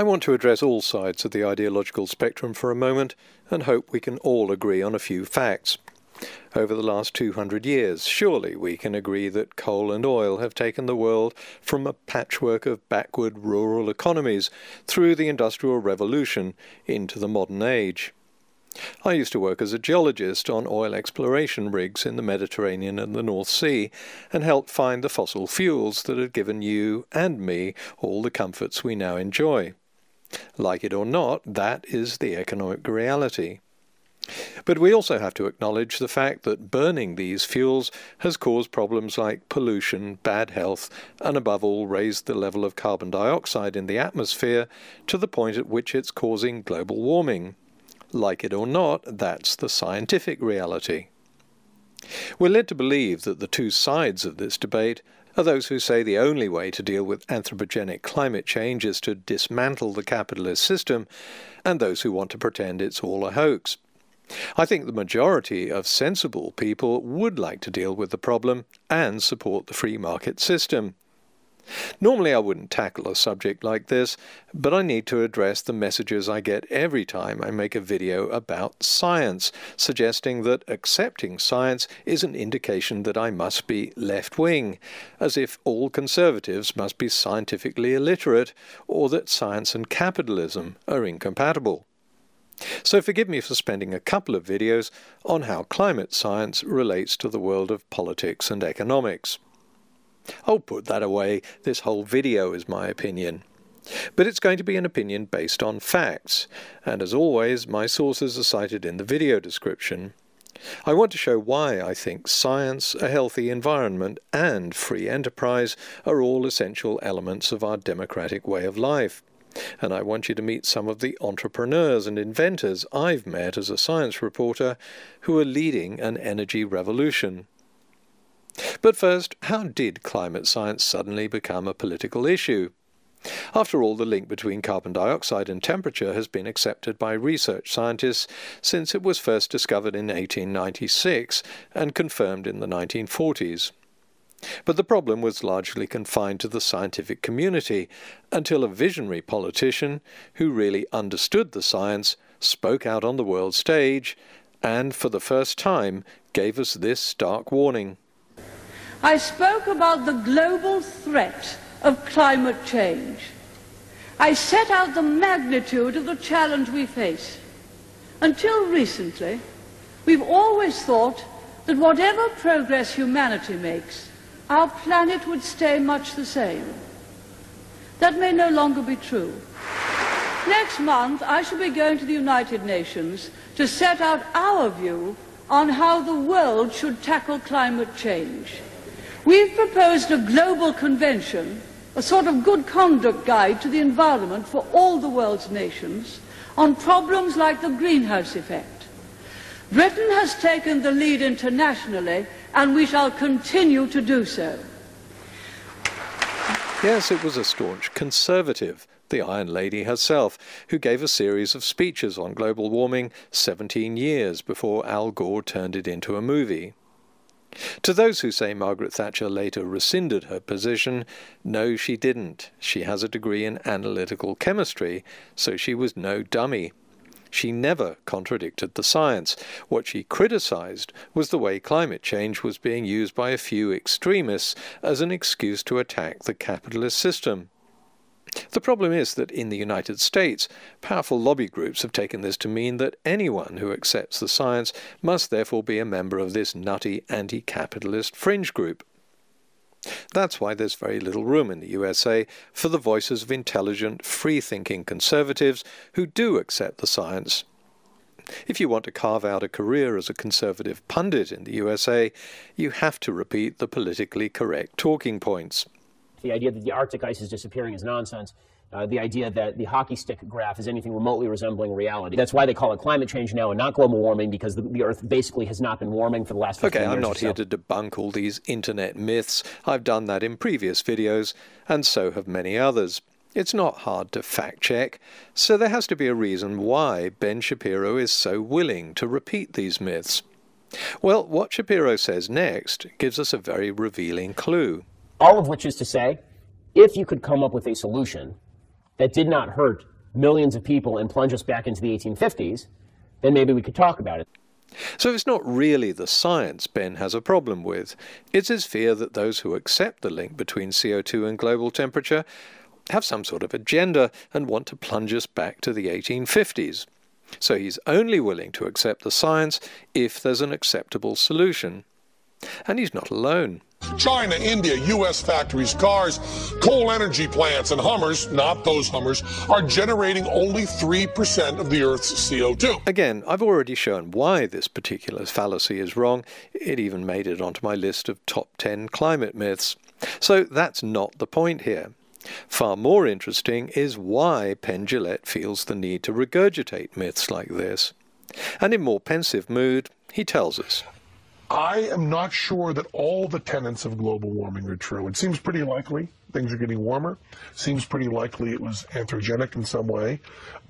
I want to address all sides of the ideological spectrum for a moment and hope we can all agree on a few facts. Over the last 200 years, surely we can agree that coal and oil have taken the world from a patchwork of backward rural economies through the Industrial Revolution into the modern age. I used to work as a geologist on oil exploration rigs in the Mediterranean and the North Sea and helped find the fossil fuels that had given you and me all the comforts we now enjoy. Like it or not, that is the economic reality. But we also have to acknowledge the fact that burning these fuels has caused problems like pollution, bad health, and above all raised the level of carbon dioxide in the atmosphere to the point at which it's causing global warming. Like it or not, that's the scientific reality. We're led to believe that the two sides of this debate are those who say the only way to deal with anthropogenic climate change is to dismantle the capitalist system, and those who want to pretend it's all a hoax. I think the majority of sensible people would like to deal with the problem and support the free market system. Normally I wouldn't tackle a subject like this, but I need to address the messages I get every time I make a video about science, suggesting that accepting science is an indication that I must be left-wing, as if all conservatives must be scientifically illiterate, or that science and capitalism are incompatible. So forgive me for spending a couple of videos on how climate science relates to the world of politics and economics. I'll put that away, this whole video is my opinion. But it's going to be an opinion based on facts, and as always, my sources are cited in the video description. I want to show why I think science, a healthy environment, and free enterprise are all essential elements of our democratic way of life and I want you to meet some of the entrepreneurs and inventors I've met as a science reporter who are leading an energy revolution. But first, how did climate science suddenly become a political issue? After all, the link between carbon dioxide and temperature has been accepted by research scientists since it was first discovered in 1896 and confirmed in the 1940s. But the problem was largely confined to the scientific community until a visionary politician who really understood the science spoke out on the world stage and, for the first time, gave us this stark warning. I spoke about the global threat of climate change. I set out the magnitude of the challenge we face. Until recently, we've always thought that whatever progress humanity makes, our planet would stay much the same. That may no longer be true. Next month, I shall be going to the United Nations to set out our view on how the world should tackle climate change. We've proposed a global convention, a sort of good conduct guide to the environment for all the world's nations on problems like the greenhouse effect. Britain has taken the lead internationally and we shall continue to do so. Yes, it was a staunch conservative, the Iron Lady herself, who gave a series of speeches on global warming 17 years before Al Gore turned it into a movie. To those who say Margaret Thatcher later rescinded her position, no, she didn't. She has a degree in analytical chemistry, so she was no dummy. She never contradicted the science. What she criticized was the way climate change was being used by a few extremists as an excuse to attack the capitalist system. The problem is that in the United States, powerful lobby groups have taken this to mean that anyone who accepts the science must therefore be a member of this nutty anti capitalist fringe group. That's why there's very little room in the USA for the voices of intelligent, free thinking conservatives who do accept the science. If you want to carve out a career as a conservative pundit in the USA, you have to repeat the politically correct talking points. The idea that the Arctic ice is disappearing is nonsense uh, the idea that the hockey stick graph is anything remotely resembling reality. That's why they call it climate change now and not global warming because the, the Earth basically has not been warming for the last 15 okay, years. Okay, I'm not so. here to debunk all these internet myths. I've done that in previous videos, and so have many others. It's not hard to fact check, so there has to be a reason why Ben Shapiro is so willing to repeat these myths. Well, what Shapiro says next gives us a very revealing clue. All of which is to say, if you could come up with a solution that did not hurt millions of people and plunge us back into the 1850s, then maybe we could talk about it. So it's not really the science Ben has a problem with. It's his fear that those who accept the link between CO2 and global temperature have some sort of agenda and want to plunge us back to the 1850s. So he's only willing to accept the science if there's an acceptable solution. And he's not alone. China, India, U.S. factories, cars, coal energy plants, and Hummers, not those Hummers, are generating only 3% of the Earth's CO2. Again, I've already shown why this particular fallacy is wrong. It even made it onto my list of top 10 climate myths. So that's not the point here. Far more interesting is why Penn feels the need to regurgitate myths like this. And in more pensive mood, he tells us. I am not sure that all the tenets of global warming are true. It seems pretty likely things are getting warmer. Seems pretty likely it was anthropogenic in some way.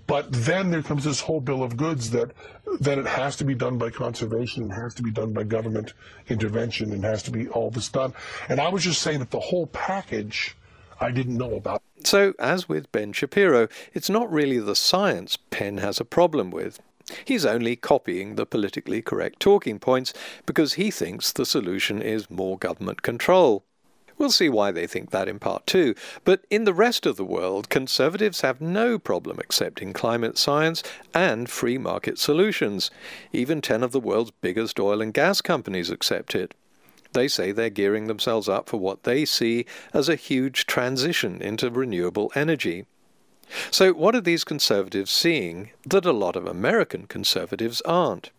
But then there comes this whole bill of goods that that it has to be done by conservation, it has to be done by government intervention, and has to be all this done. And I was just saying that the whole package I didn't know about. So, as with Ben Shapiro, it's not really the science Penn has a problem with. He's only copying the politically correct talking points because he thinks the solution is more government control. We'll see why they think that in part two, but in the rest of the world, conservatives have no problem accepting climate science and free market solutions. Even 10 of the world's biggest oil and gas companies accept it. They say they're gearing themselves up for what they see as a huge transition into renewable energy. So, what are these conservatives seeing that a lot of American conservatives aren't?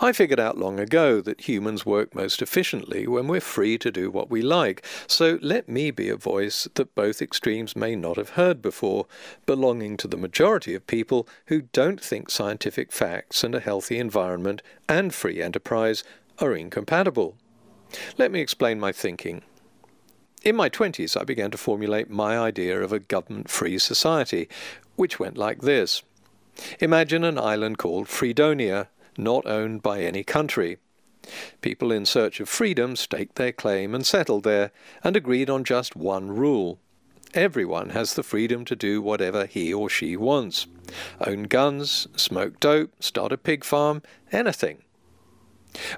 I figured out long ago that humans work most efficiently when we're free to do what we like, so let me be a voice that both extremes may not have heard before, belonging to the majority of people who don't think scientific facts and a healthy environment and free enterprise are incompatible. Let me explain my thinking. In my 20s, I began to formulate my idea of a government free society, which went like this Imagine an island called Freedonia, not owned by any country. People in search of freedom staked their claim and settled there, and agreed on just one rule. Everyone has the freedom to do whatever he or she wants own guns, smoke dope, start a pig farm, anything.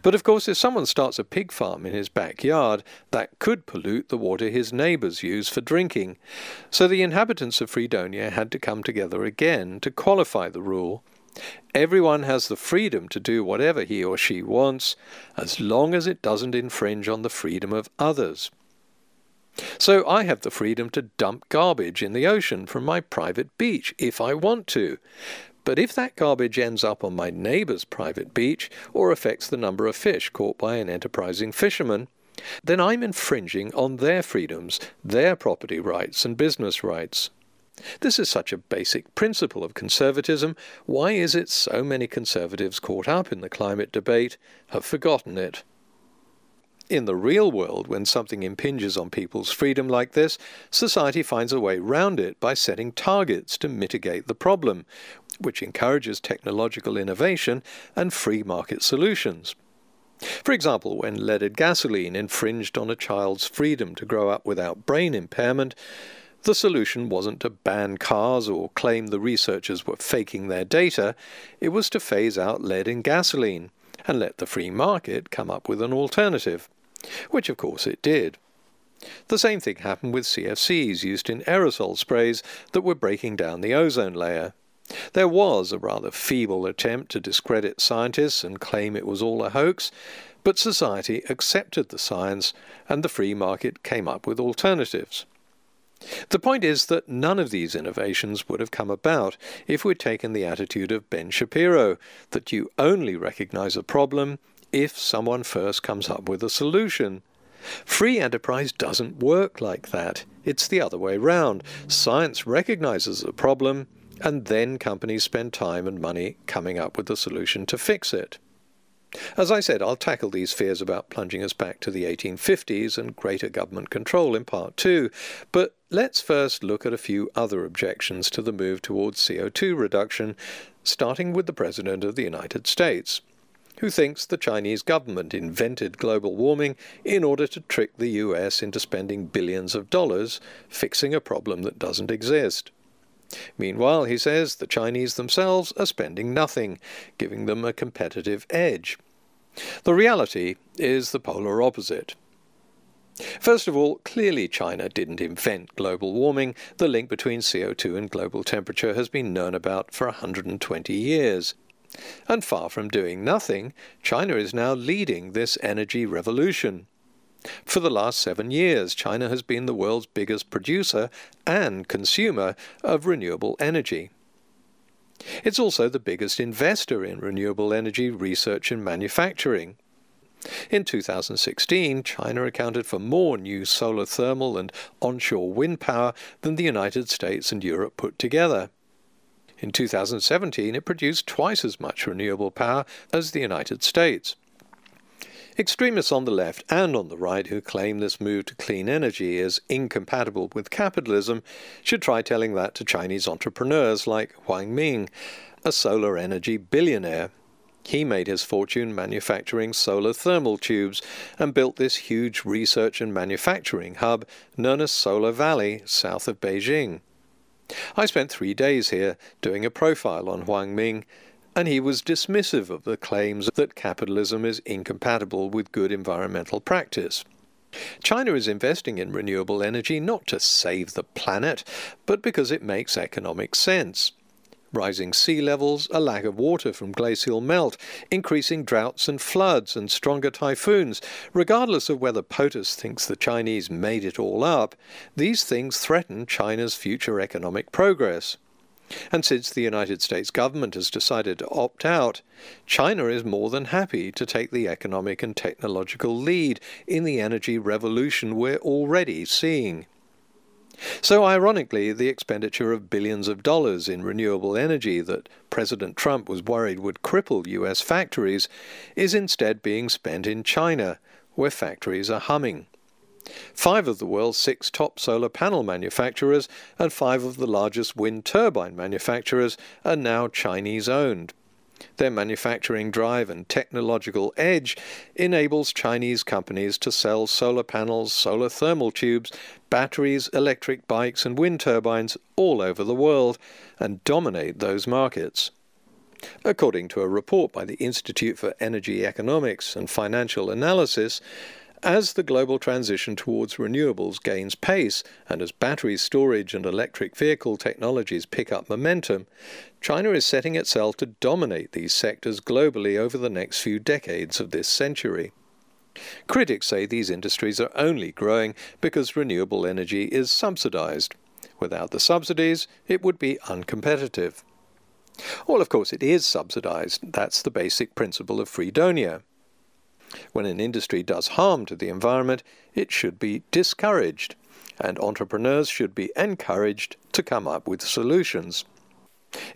But of course, if someone starts a pig farm in his backyard, that could pollute the water his neighbours use for drinking. So the inhabitants of Freedonia had to come together again to qualify the rule. Everyone has the freedom to do whatever he or she wants, as long as it doesn't infringe on the freedom of others. So I have the freedom to dump garbage in the ocean from my private beach if I want to. But if that garbage ends up on my neighbour's private beach or affects the number of fish caught by an enterprising fisherman, then I'm infringing on their freedoms, their property rights and business rights. This is such a basic principle of conservatism. Why is it so many conservatives caught up in the climate debate have forgotten it? In the real world, when something impinges on people's freedom like this, society finds a way round it by setting targets to mitigate the problem, which encourages technological innovation and free market solutions. For example, when leaded gasoline infringed on a child's freedom to grow up without brain impairment, the solution wasn't to ban cars or claim the researchers were faking their data, it was to phase out lead in gasoline and let the free market come up with an alternative which of course it did. The same thing happened with CFCs used in aerosol sprays that were breaking down the ozone layer. There was a rather feeble attempt to discredit scientists and claim it was all a hoax, but society accepted the science and the free market came up with alternatives. The point is that none of these innovations would have come about if we'd taken the attitude of Ben Shapiro, that you only recognize a problem if someone first comes up with a solution. Free enterprise doesn't work like that. It's the other way round. Science recognizes a problem, and then companies spend time and money coming up with a solution to fix it. As I said, I'll tackle these fears about plunging us back to the 1850s and greater government control in part two, but let's first look at a few other objections to the move towards CO2 reduction, starting with the President of the United States who thinks the Chinese government invented global warming in order to trick the US into spending billions of dollars fixing a problem that doesn't exist. Meanwhile, he says, the Chinese themselves are spending nothing, giving them a competitive edge. The reality is the polar opposite. First of all, clearly China didn't invent global warming. The link between CO2 and global temperature has been known about for 120 years. And far from doing nothing, China is now leading this energy revolution. For the last seven years, China has been the world's biggest producer and consumer of renewable energy. It's also the biggest investor in renewable energy research and manufacturing. In 2016, China accounted for more new solar thermal and onshore wind power than the United States and Europe put together. In 2017, it produced twice as much renewable power as the United States. Extremists on the left and on the right who claim this move to clean energy is incompatible with capitalism should try telling that to Chinese entrepreneurs like Huang Ming, a solar energy billionaire. He made his fortune manufacturing solar thermal tubes and built this huge research and manufacturing hub known as Solar Valley, south of Beijing. I spent three days here doing a profile on Huang Ming and he was dismissive of the claims that capitalism is incompatible with good environmental practice. China is investing in renewable energy not to save the planet, but because it makes economic sense. Rising sea levels, a lack of water from glacial melt, increasing droughts and floods, and stronger typhoons, regardless of whether POTUS thinks the Chinese made it all up, these things threaten China's future economic progress. And since the United States government has decided to opt out, China is more than happy to take the economic and technological lead in the energy revolution we're already seeing. So, ironically, the expenditure of billions of dollars in renewable energy that President Trump was worried would cripple US factories is instead being spent in China, where factories are humming. Five of the world's six top solar panel manufacturers and five of the largest wind turbine manufacturers are now Chinese owned. Their manufacturing drive and technological edge enables Chinese companies to sell solar panels, solar thermal tubes, batteries, electric bikes, and wind turbines all over the world and dominate those markets. According to a report by the Institute for Energy Economics and Financial Analysis, as the global transition towards renewables gains pace and as battery storage and electric vehicle technologies pick up momentum, China is setting itself to dominate these sectors globally over the next few decades of this century. Critics say these industries are only growing because renewable energy is subsidized. Without the subsidies, it would be uncompetitive. Well, of course, it is subsidized. That's the basic principle of Freedonia. When an industry does harm to the environment, it should be discouraged, and entrepreneurs should be encouraged to come up with solutions.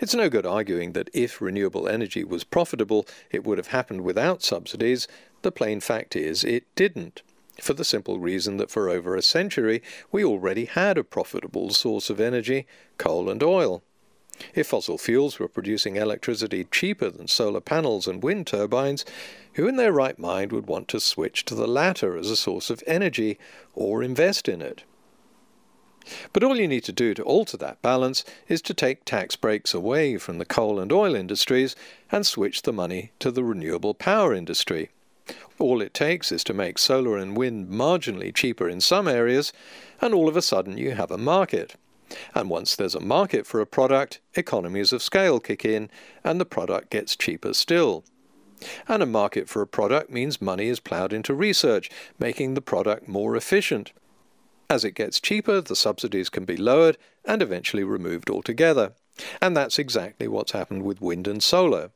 It's no good arguing that if renewable energy was profitable, it would have happened without subsidies. The plain fact is it didn't, for the simple reason that for over a century we already had a profitable source of energy, coal and oil. If fossil fuels were producing electricity cheaper than solar panels and wind turbines, who in their right mind would want to switch to the latter as a source of energy or invest in it? But all you need to do to alter that balance is to take tax breaks away from the coal and oil industries and switch the money to the renewable power industry. All it takes is to make solar and wind marginally cheaper in some areas, and all of a sudden you have a market. And once there's a market for a product, economies of scale kick in and the product gets cheaper still. And a market for a product means money is ploughed into research, making the product more efficient. As it gets cheaper, the subsidies can be lowered and eventually removed altogether. And that's exactly what's happened with wind and solar.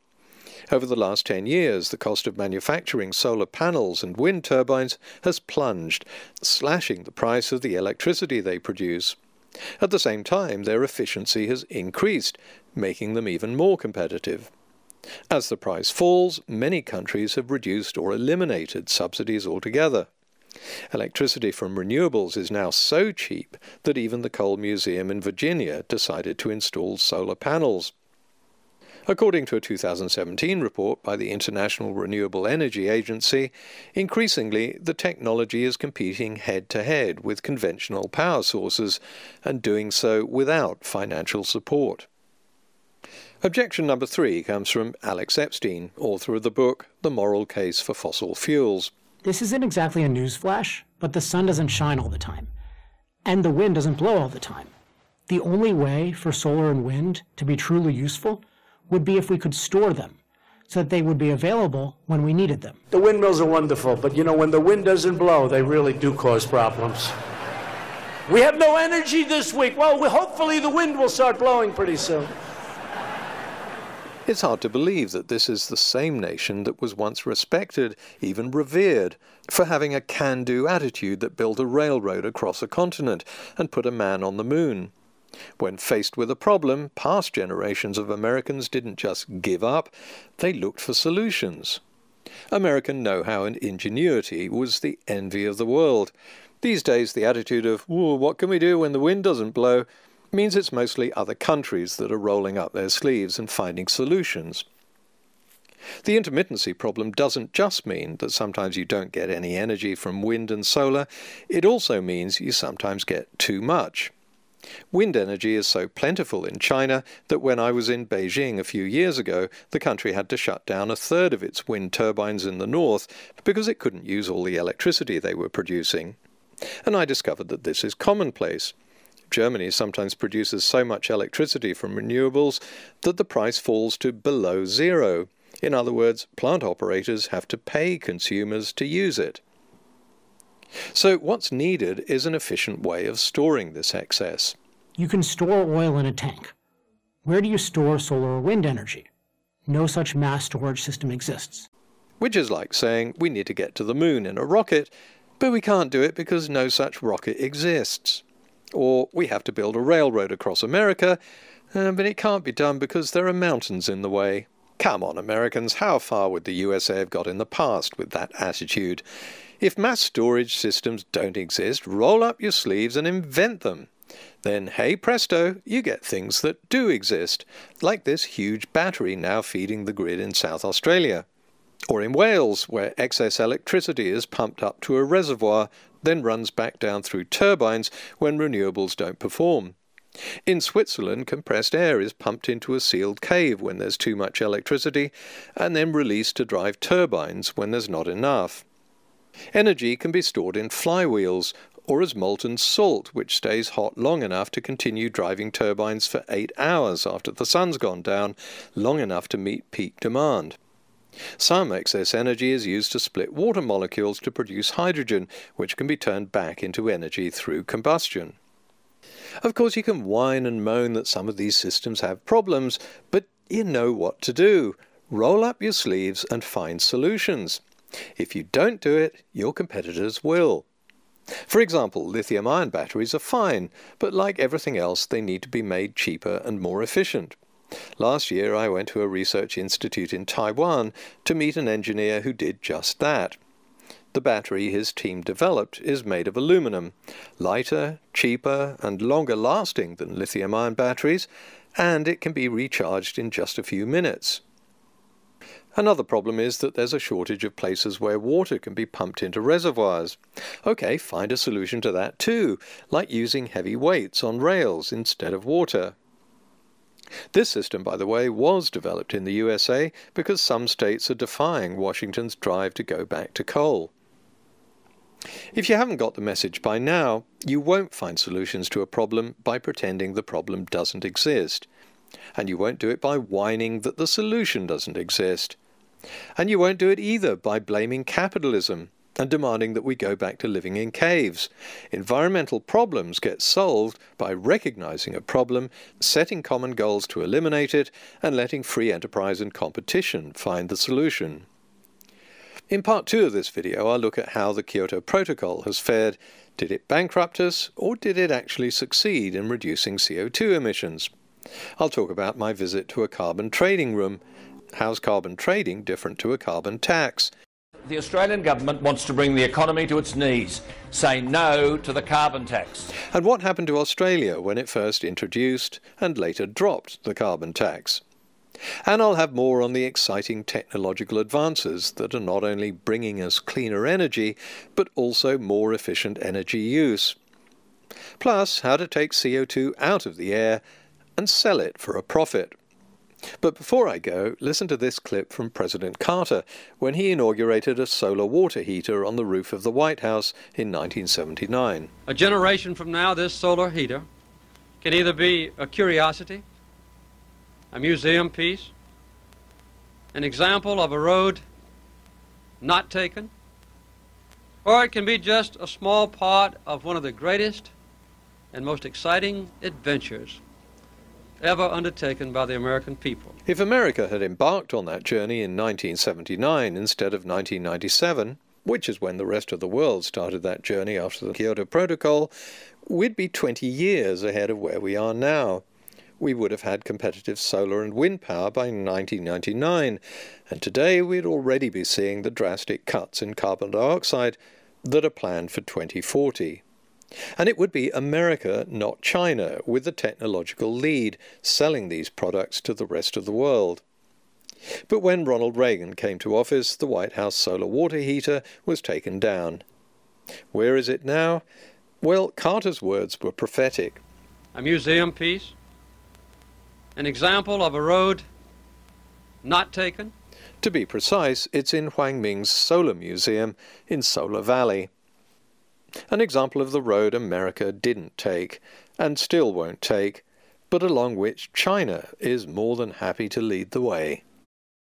Over the last 10 years, the cost of manufacturing solar panels and wind turbines has plunged, slashing the price of the electricity they produce. At the same time, their efficiency has increased, making them even more competitive. As the price falls, many countries have reduced or eliminated subsidies altogether. Electricity from renewables is now so cheap that even the Coal Museum in Virginia decided to install solar panels. According to a 2017 report by the International Renewable Energy Agency, increasingly the technology is competing head to head with conventional power sources and doing so without financial support. Objection number three comes from Alex Epstein, author of the book The Moral Case for Fossil Fuels. This isn't exactly a newsflash, but the sun doesn't shine all the time, and the wind doesn't blow all the time. The only way for solar and wind to be truly useful would be if we could store them so that they would be available when we needed them. The windmills are wonderful, but you know, when the wind doesn't blow, they really do cause problems. We have no energy this week. Well, hopefully the wind will start blowing pretty soon. It's hard to believe that this is the same nation that was once respected, even revered, for having a can do attitude that built a railroad across a continent and put a man on the moon. When faced with a problem, past generations of Americans didn't just give up, they looked for solutions. American know how and ingenuity was the envy of the world. These days, the attitude of, what can we do when the wind doesn't blow, means it's mostly other countries that are rolling up their sleeves and finding solutions. The intermittency problem doesn't just mean that sometimes you don't get any energy from wind and solar, it also means you sometimes get too much. Wind energy is so plentiful in China that when I was in Beijing a few years ago, the country had to shut down a third of its wind turbines in the north because it couldn't use all the electricity they were producing. And I discovered that this is commonplace. Germany sometimes produces so much electricity from renewables that the price falls to below zero. In other words, plant operators have to pay consumers to use it. So what's needed is an efficient way of storing this excess. You can store oil in a tank. Where do you store solar or wind energy? No such mass storage system exists. Which is like saying we need to get to the moon in a rocket, but we can't do it because no such rocket exists. Or we have to build a railroad across America, uh, but it can't be done because there are mountains in the way. Come on, Americans, how far would the USA have got in the past with that attitude? If mass storage systems don't exist, roll up your sleeves and invent them. Then, hey presto, you get things that do exist, like this huge battery now feeding the grid in South Australia. Or in Wales, where excess electricity is pumped up to a reservoir, then runs back down through turbines when renewables don't perform. In Switzerland, compressed air is pumped into a sealed cave when there's too much electricity, and then released to drive turbines when there's not enough. Energy can be stored in flywheels or as molten salt, which stays hot long enough to continue driving turbines for eight hours after the sun's gone down, long enough to meet peak demand. Some excess energy is used to split water molecules to produce hydrogen, which can be turned back into energy through combustion. Of course, you can whine and moan that some of these systems have problems, but you know what to do. Roll up your sleeves and find solutions. If you don't do it, your competitors will. For example, lithium ion batteries are fine, but like everything else, they need to be made cheaper and more efficient. Last year, I went to a research institute in Taiwan to meet an engineer who did just that. The battery his team developed is made of aluminum, lighter, cheaper, and longer lasting than lithium ion batteries, and it can be recharged in just a few minutes. Another problem is that there's a shortage of places where water can be pumped into reservoirs. Okay, find a solution to that too, like using heavy weights on rails instead of water. This system, by the way, was developed in the USA because some states are defying Washington's drive to go back to coal. If you haven't got the message by now, you won't find solutions to a problem by pretending the problem doesn't exist. And you won't do it by whining that the solution doesn't exist. And you won't do it either by blaming capitalism and demanding that we go back to living in caves. Environmental problems get solved by recognizing a problem, setting common goals to eliminate it, and letting free enterprise and competition find the solution. In part two of this video, I'll look at how the Kyoto Protocol has fared. Did it bankrupt us, or did it actually succeed in reducing CO2 emissions? I'll talk about my visit to a carbon trading room How's carbon trading different to a carbon tax? The Australian government wants to bring the economy to its knees. Say no to the carbon tax. And what happened to Australia when it first introduced and later dropped the carbon tax? And I'll have more on the exciting technological advances that are not only bringing us cleaner energy, but also more efficient energy use. Plus, how to take CO2 out of the air and sell it for a profit. But before I go, listen to this clip from President Carter when he inaugurated a solar water heater on the roof of the White House in 1979. A generation from now, this solar heater can either be a curiosity, a museum piece, an example of a road not taken, or it can be just a small part of one of the greatest and most exciting adventures ever undertaken by the American people. If America had embarked on that journey in 1979 instead of 1997, which is when the rest of the world started that journey after the Kyoto Protocol, we'd be 20 years ahead of where we are now. We would have had competitive solar and wind power by 1999, and today we'd already be seeing the drastic cuts in carbon dioxide that are planned for 2040. And it would be America, not China, with the technological lead, selling these products to the rest of the world. But when Ronald Reagan came to office, the White House solar water heater was taken down. Where is it now? Well, Carter's words were prophetic. A museum piece, an example of a road not taken. To be precise, it's in Huang Ming's Solar Museum in Solar Valley an example of the road America didn't take and still won't take, but along which China is more than happy to lead the way.